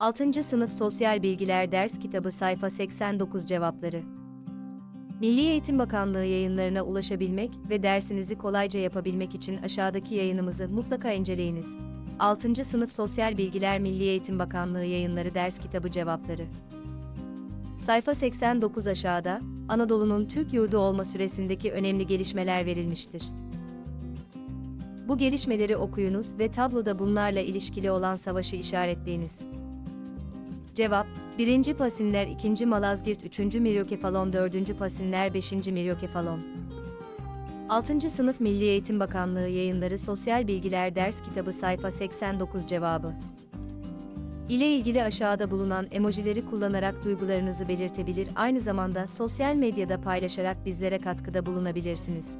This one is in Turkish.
6. Sınıf Sosyal Bilgiler Ders Kitabı Sayfa 89 Cevapları Milli Eğitim Bakanlığı yayınlarına ulaşabilmek ve dersinizi kolayca yapabilmek için aşağıdaki yayınımızı mutlaka inceleyiniz. 6. Sınıf Sosyal Bilgiler Milli Eğitim Bakanlığı Yayınları Ders Kitabı Cevapları Sayfa 89 aşağıda, Anadolu'nun Türk yurdu olma süresindeki önemli gelişmeler verilmiştir. Bu gelişmeleri okuyunuz ve tabloda bunlarla ilişkili olan savaşı işaretleyiniz. Cevap 1. Pasinler 2. Malazgirt 3. Miryokefalon 4. Pasinler 5. Miryokefalon 6. Sınıf Milli Eğitim Bakanlığı Yayınları Sosyal Bilgiler Ders Kitabı Sayfa 89 Cevabı ile ilgili aşağıda bulunan emojileri kullanarak duygularınızı belirtebilir aynı zamanda sosyal medyada paylaşarak bizlere katkıda bulunabilirsiniz.